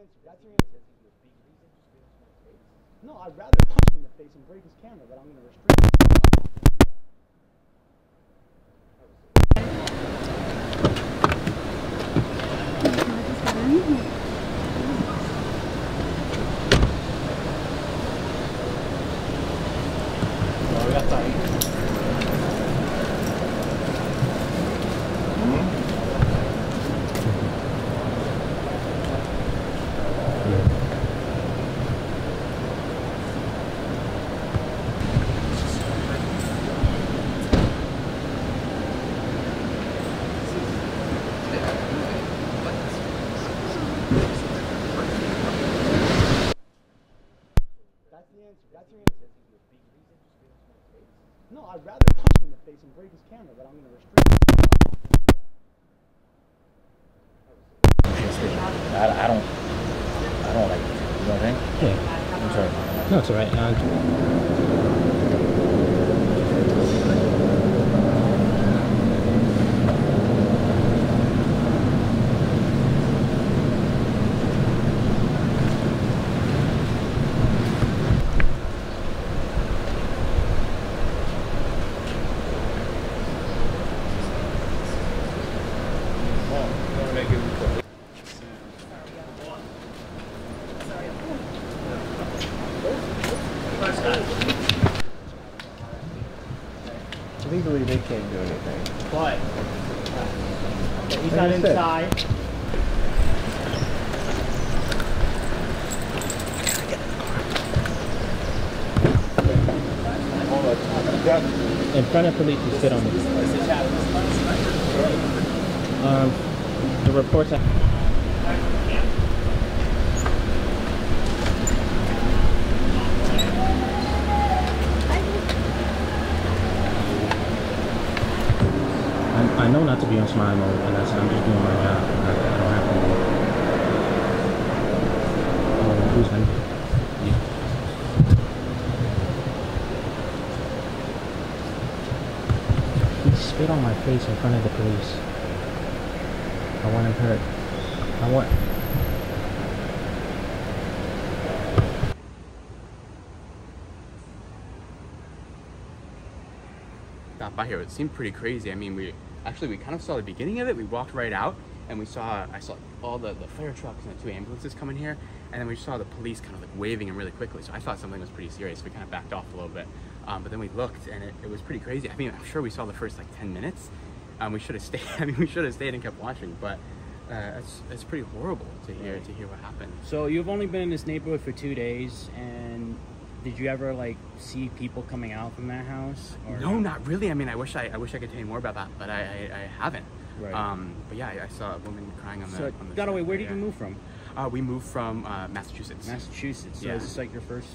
answer. That's your answer. No, I'd rather punch him in the face and break his camera, but I'm going to restrict him. That's the answer. That's your answer. No, I'd rather punch him in the face and break his camera, but I'm going to restrain him. I, I don't, I don't like, it. you know what I mean? Yeah. I'm sorry. No, it's all right. Uh, can't do anything. But he's Like not I said. inside. in front of police, you sit on it. Um, the reports. I- I, I know not to be on smile mode, and that's I'm just doing my job. I, I don't have to. Oh, who's in? Yeah. He spit on my face in front of the police. I want him hurt. I want. stop by here. It seemed pretty crazy. I mean, we actually we kind of saw the beginning of it. We walked right out and we saw I saw all the, the fire trucks and the two ambulances coming here, and then we saw the police kind of like waving them really quickly. So I thought something was pretty serious. We kind of backed off a little bit, um, but then we looked and it, it was pretty crazy. I mean, I'm sure we saw the first like 10 minutes. Um, we should have stayed. I mean, we should have stayed and kept watching, but. Uh, it's, it's pretty horrible to hear to hear what happened. So you've only been in this neighborhood for two days, and did you ever like see people coming out from that house? Or No, not really. I mean, I wish I, I wish I could tell you more about that, but I, I, I haven't. Right. Um, but yeah, I, I saw a woman crying on the. So, on the Galloway, where did you move from? Uh, we moved from uh, Massachusetts. Massachusetts. So Yeah. is this like your first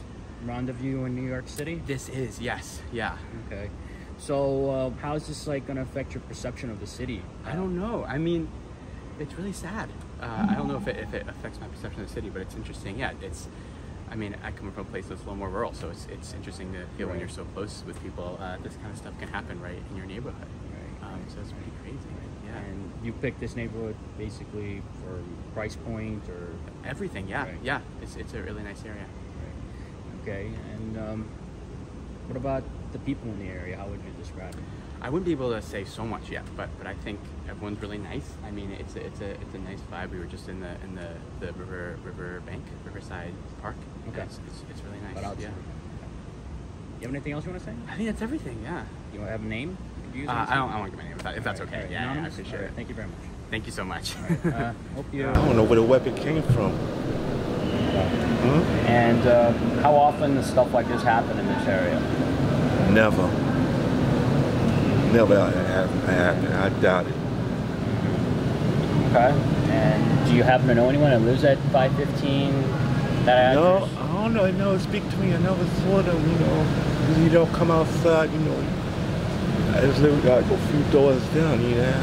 rendezvous in New York City? This is yes, yeah. Okay. So uh, how is this like going to affect your perception of the city? I don't know. I mean, it's really sad. Uh, I don't know if it, if it affects my perception of the city, but it's interesting. Yeah, it's. I mean, I come from a place that's a little more rural, so it's it's interesting to feel when you're so close with people. Uh, this kind of stuff can happen right in your neighborhood. Right, Um, so it's pretty crazy. Yeah. And you picked this neighborhood basically for price point or Everything. Yeah. Right. Yeah. It's it's a really nice area. okay. And um, what about the people in the area? How would you describe it? I wouldn't be able to say so much yet, but but I think everyone's really nice. I mean, it's a, it's a it's a nice vibe. We were just in the in the, the river river bank Riverside Park. Okay. It's, it's, it's really nice. But outside. Yeah. You have anything else you want to say? I think that's everything. Yeah. You want to have a name? Could you use Uh. I don't I won't give my name if, that, if that's All right, okay. all right, Yeah, yeah, I anonymous? appreciate All right, it. Thank you very much. Thank you so much. Uh, hope you. I don't know where the weapon came from. And uh, how often does stuff like this happen in this area? Never. Never happened. happened. I doubt it. Okay. And do you happen to know anyone that lives at 515? That No, address? I don't know. No, speak to me. I never saw them. You know, you don't come outside. You know, I just live like a few doors down. You know,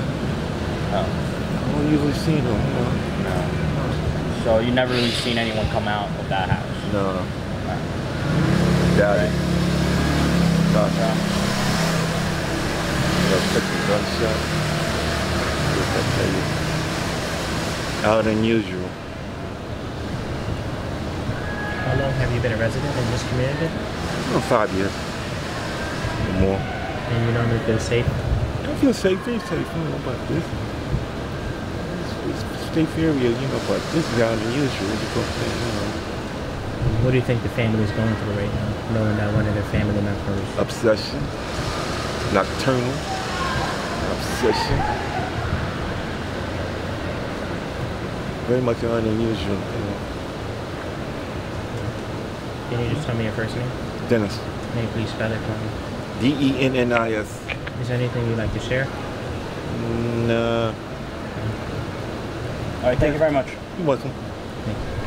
Oh, I don't usually see them. You know. no. So you never really seen anyone come out of that house? No, Okay. doubt it. Doubt it. Yeah. You took the gunshot. Yes, I tell you. Out. Have you been a resident in this community? Oh, five years or more. And you normally feel safe? I feel safe, very safe, you know, about this. It's, it's a safe area, you know, but this is unusual because, you know, What do you think the family is going through right now, knowing that one of their family members? obsession, nocturnal, obsession. Very much an unusual, you know. Can you just tell me your first name? Dennis. May you please spell it for me? D E N N I S. Is there anything you'd like to share? Nah, All right, thank you very much. You're welcome. Thank you.